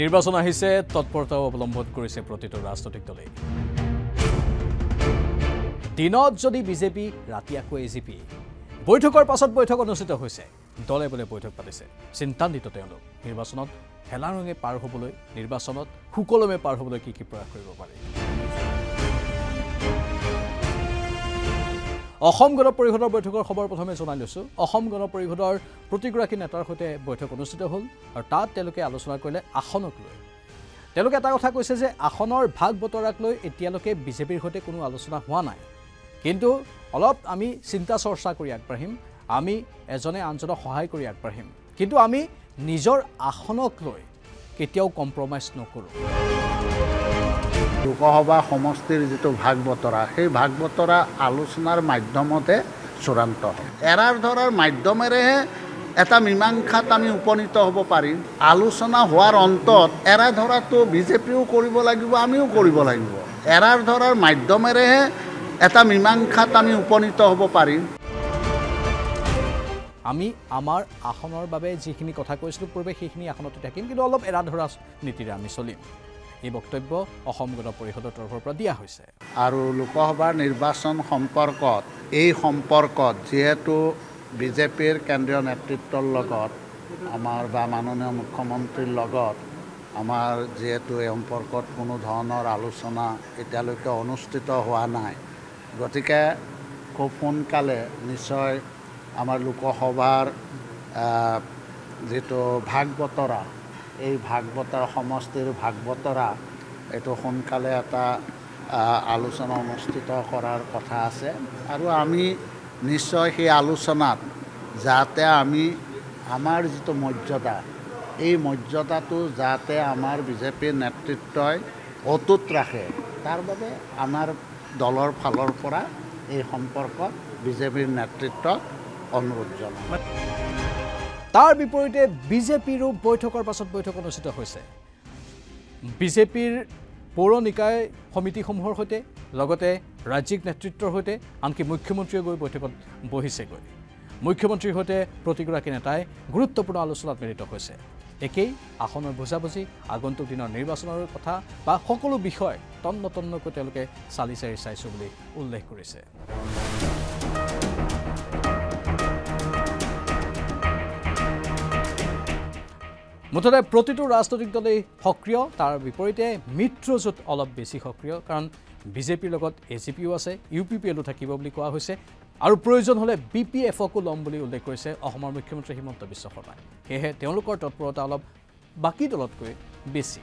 নিৰ্বাচন আহিছে তৎপৰতাও অৱলম্বন কৰিছে প্ৰতিটো ৰাজনৈতিক দলেই। দিনত যদি বিজেপি ৰাতি আকৌ এ জি পি। বৈঠকৰ পাছত বৈঠক অনুষ্ঠিত হৈছে। দলে বোলে বৈঠক পাতিছে। চিন্তান্বিত তেওঁলোক। নিৰ্বাচনত হেলা ৰঙে পাৰ হ'বলৈ নিৰ্বাচনত সুকলমে পাৰ হ'বলৈ কি কি প্ৰয়াস কৰিব পাৰি? অসম গণ পৰিষদৰ বৈঠকৰ খবৰ প্ৰথমে জনাই লৈছোঁ। অসম গণ পৰিষদৰ প্ৰতিগৰাকী নেতাৰ সৈতে বৈঠক অনুষ্ঠিত হ'ল আৰু তাত তেওঁলোকে আলোচনা কৰিলে আসনক লৈ। তেওঁলোকে এটা কথা কৈছে যে আসনৰ ভাগ বতৰাক লৈ এতিয়ালৈকে বিজেপিৰ সৈতে কোনো আলোচনা হোৱা নাই। কিন্তু অলপ আমি চিন্তা চৰ্চা কৰি আগবাঢ়িম আমি এজনে আনজনক সহায় কৰি আগবাঢ়িম। কিন্তু আমি নিজৰ আসনক লৈ কেতিয়াও কম্প্ৰমাইজ নকৰোঁ। লোকসভা সমষ্টিৰ যিটো ভাগ বতৰা সেই ভাগ বতৰা আলোচনাৰ মাধ্যমতে চূড়ান্ত হয়। এৰাৰ ধৰাৰ মাধ্যমেৰেহে এটা মীমাংসাত আমি উপনীত হ'ব পাৰিম। আলোচনা হোৱাৰ অন্তত এৰা ধৰাটো বিজেপিও কৰিব লাগিব আমিও কৰিব লাগিব। এৰাৰ ধৰাৰ মাধ্যমেৰেহে এটা মীমাংসাত আমি উপনীত হ'ব পাৰিম। আমি আমাৰ আসনৰ বাবে যিখিনি কথা কৈছিলোঁ পূৰ্বে সেইখিনি আসনতে থাকিম কিন্তু অলপ এৰা ধৰা নীতিৰে আমি চলিম। এই বক্তব্য অসম গণ পৰিষদৰ তৰফৰ পৰা দিয়া হৈছে। আৰু লোকসভাৰ নিৰ্বাচন সম্পৰ্কত এই সম্পৰ্কত যিহেতু বিজেপিৰ কেন্দ্ৰীয় নেতৃত্বৰ লগত আমাৰ বা মাননীয় মুখ্যমন্ত্ৰীৰ লগত আমাৰ যিহেতু এই সম্পৰ্কত কোনো ধৰণৰ আলোচনা এতিয়ালৈকে অনুষ্ঠিত হোৱা নাই। গতিকে খুব সোনকালে নিশ্চয় আমাৰ লোকসভাৰ যিটো ভাগ বতৰা এই ভাগ বতৰা সমষ্টিৰ ভাগ বতৰা এইটো সোনকালে এটা আলোচনা অনুষ্ঠিত কৰাৰ কথা আছে। আৰু আমি নিশ্চয় সেই আলোচনাত যাতে আমি আমাৰ যিটো মৰ্যাদা এই মৰ্যাদাটো যাতে আমাৰ বিজেপিৰ নেতৃত্বই অটুট ৰাখে তাৰ বাবে আমাৰ দলৰ ফালৰ পৰা এই সম্পৰ্কত বিজেপিৰ নেতৃত্বক অনুৰোধ জনাওঁ। তাৰ বিপৰীতে বিজেপিৰো বৈঠকৰ পাছত বৈঠক অনুষ্ঠিত হৈছে। বিজেপিৰ পৌৰ নিকায় সমিতিসমূহৰ সৈতে লগতে ৰাজ্যিক নেতৃত্বৰ সৈতে আনকি মুখ্যমন্ত্ৰীয়ে গৈ বৈঠকত বহিছেগৈ। মুখ্যমন্ত্ৰীৰ সৈতে প্ৰতিগৰাকী নেতাই গুৰুত্বপূৰ্ণ আলোচনাত মিলিত হৈছে। একেই আসনৰ বুজাবুজি আগন্তুক দিনৰ নিৰ্বাচনৰ কথা বা সকলো বিষয় তন্ন তন্নকৈ তেওঁলোকে চালি চাৰি চাইছোঁ বুলি উল্লেখ কৰিছে। মুঠতে প্ৰতিটো ৰাজনৈতিক দলেই সক্ৰিয় তাৰ বিপৰীতে মিত্ৰজোঁট অলপ বেছি সক্ৰিয় কাৰণ বিজেপিৰ লগত এ জি পিও আছে ইউ পি পি এলো থাকিব বুলি কোৱা হৈছে আৰু প্ৰয়োজন হ'লে বি পি এফকো ল'ম বুলি উল্লেখ কৰিছে অসমৰ মুখ্যমন্ত্ৰী হিমন্ত বিশ্ব শৰ্মাই। সেয়েহে তেওঁলোকৰ তৎপৰতা অলপ বাকী দলতকৈ বেছি।